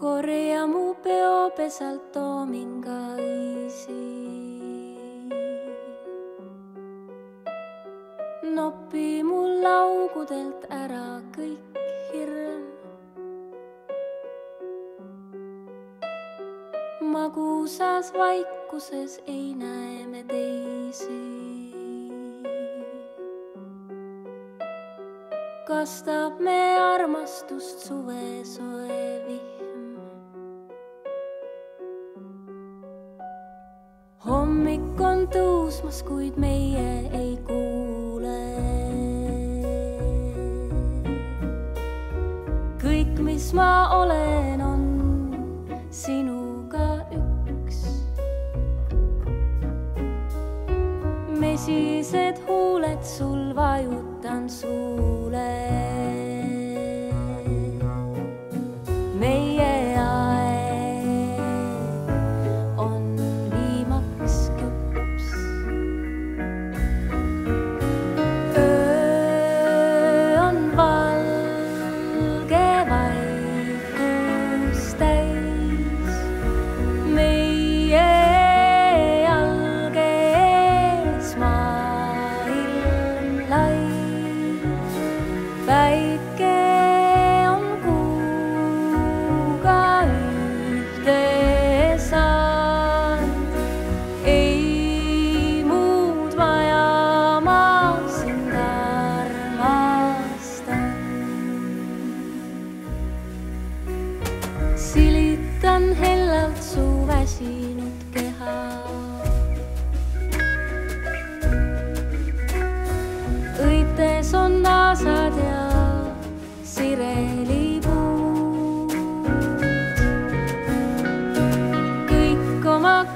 Maarja mu peopesalt toomingaisi. nopi mul augudelt ära kõik hirm. magusas vaikuses ei näe me teisi. kastab me armastust suve soe hommik on tõusmas, kuid meie ei kuule. kõik, mis ma olen, on sinuga üks. mesised huuled sul vajutan suule.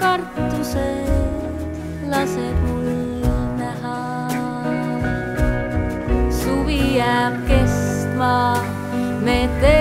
Kartused lased mul näha. suvi jääb kestma, me teed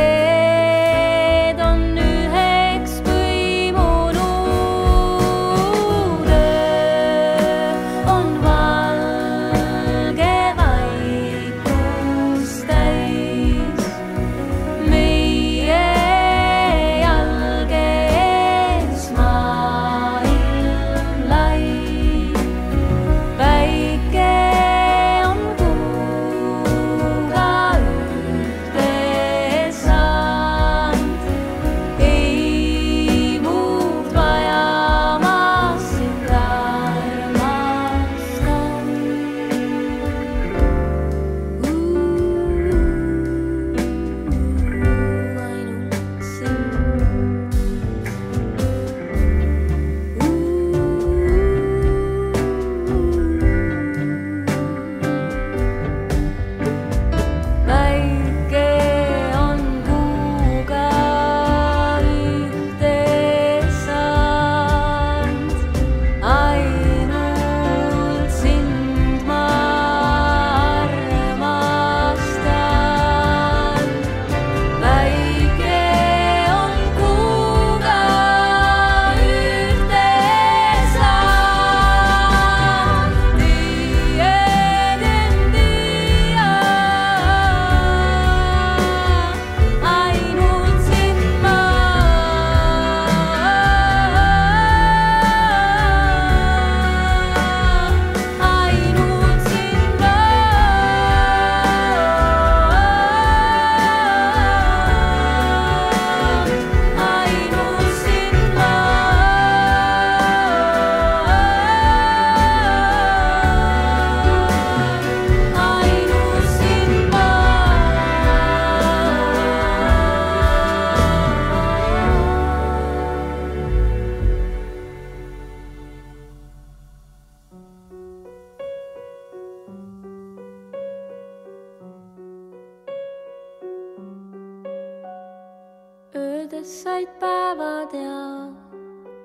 öödest said päevad ja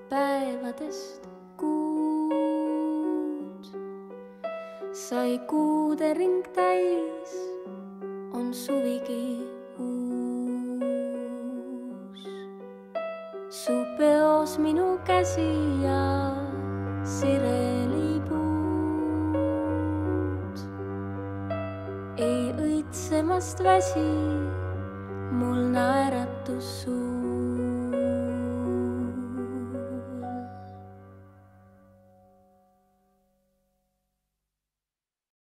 päevadest kuud. sai kuude ring täis, on suvigi uus. su peos minu käsi ja sirelipuud. ei õitsemast väsi mul naeratus suur.